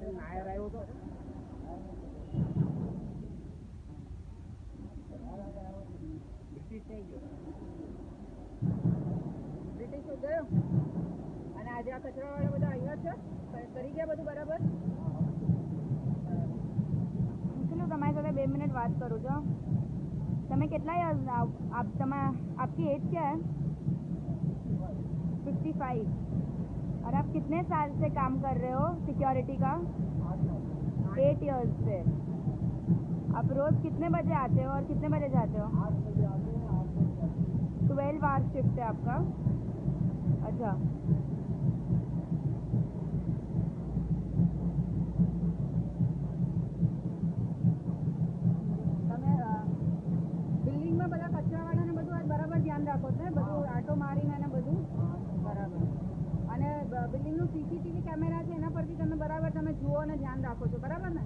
નાયર આવ્યો અને આજે આ કચરા બધા અહીંયા છે. કરી ગયા બધું બરાબર? પૂછલું તમારી સાથે બે મિનિટ વાત કરું છો. તમે કેટલા આપ તમારા આપકી એજ ક્યાં ફિફ્ટી ફાઈવ कितने साल से काम कर रहे हो सिक्योरिटी का एट इयर्स से आप रोज कितने बजे आते हो और कितने बजे जाते हो ट्वेल्व आवर शिफ्ट है आपका अच्छा તમે અ, બિલ્ડિંગમાં બધા કચરાવાળાને બધું આજ બરાબર ધ્યાન રાખો છો ને બધું આટો મારીને ને બધું બરાબર અને સીસીટીવી કેમેરા છે, એના પરથી તમે બરાબર તમે જુઓ અને ધ્યાન રાખો છો. બરાબર ને?